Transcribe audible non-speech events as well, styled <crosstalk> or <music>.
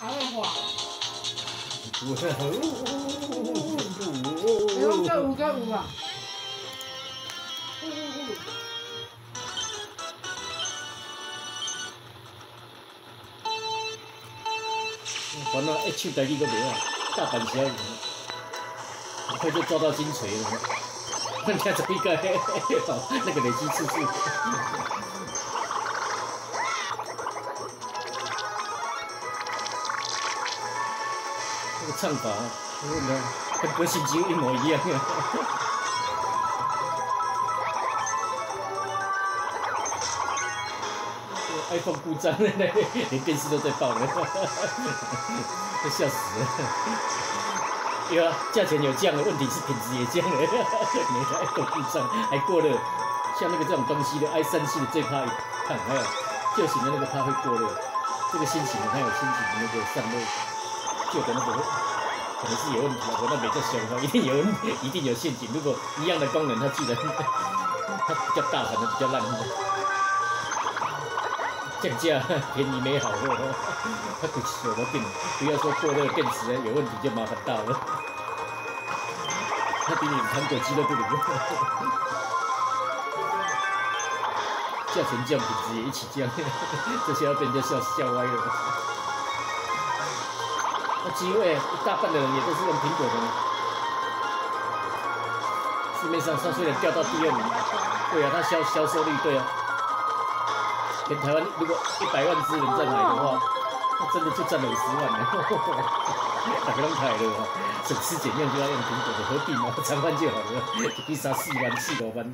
还会滑，不是，哎呦，这五个五啊，呜呜呜，反正一手台语都没啊，大阪小人，很快就抓到金锤了。人家这一个那个累积次数，这个唱法，真的跟国信机一模一样。<laughs> iPhone 故障了，<laughs> 连电视都在爆了，<laughs> 都笑死了。有啊，价钱有降了，问题是品质也降了。每个 iPhone 故障还过热，像那个这种东西的 i 三系的最怕一看，还有旧型的那个怕会过热，这个新型的它有新型的那个散热，旧的那个可能是有问题了。我那没在想的话，一定有一定有陷阱。如果一样的功能，它居然 <laughs> 它比较大，可能比较烂。降价便宜没好货，<laughs> 他不舍得定，不要说过热电池有问题就麻烦大了。<laughs> 他比你韩国机都不如，价钱降，品质也一起降，这些要被人家笑笑歪了。那机会一大半的人也都是用苹果的，市面上它虽然掉到第二名，对啊，它销销售率对啊。全台湾如果一百万只人在买的话，那真的就赚了五十万了。大家拢太了哦，省吃俭用就要用苹果的，何必嘛？常换就好了，一比三四万、四五万。